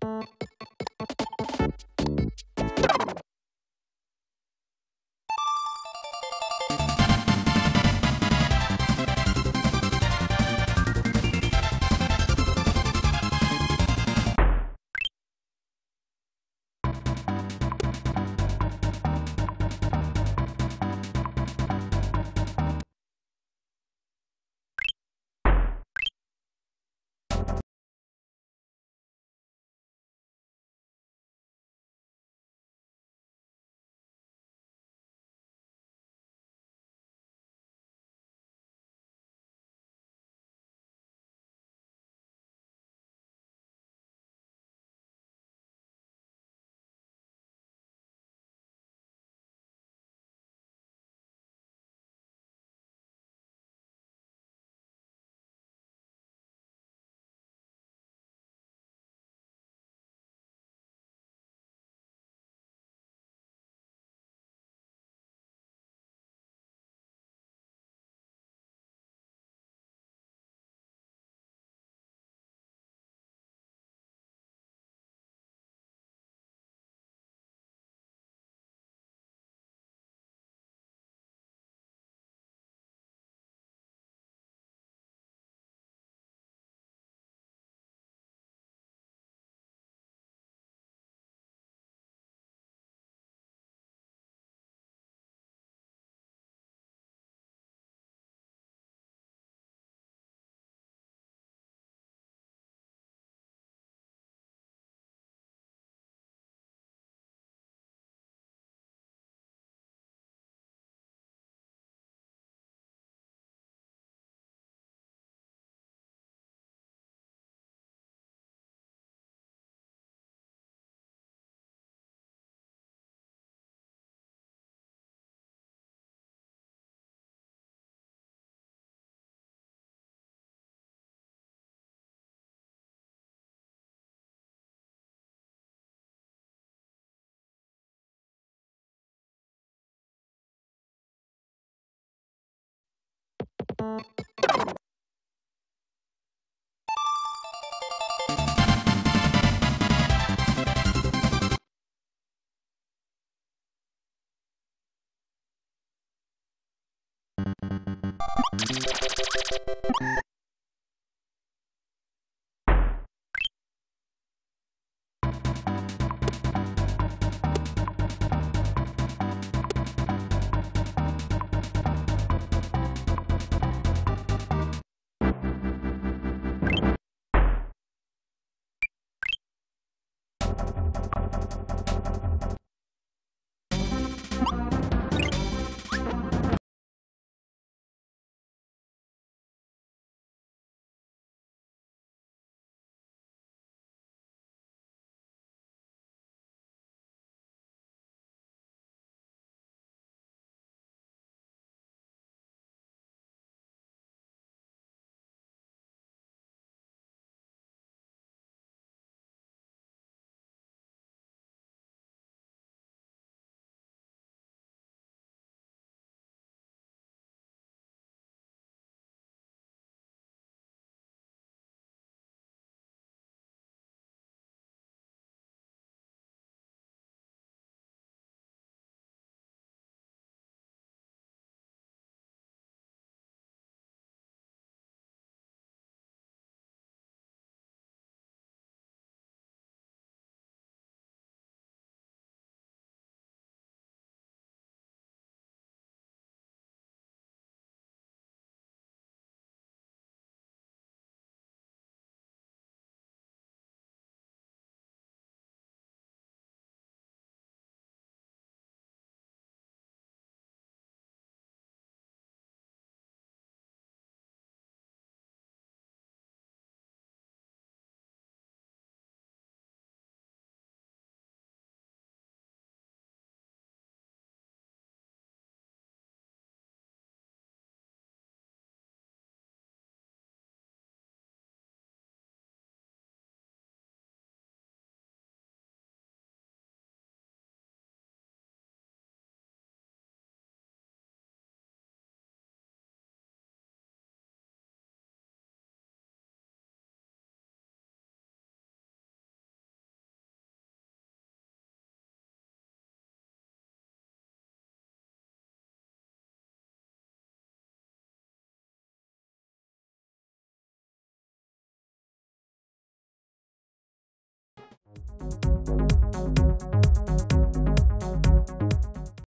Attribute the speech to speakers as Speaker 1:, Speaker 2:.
Speaker 1: あ。You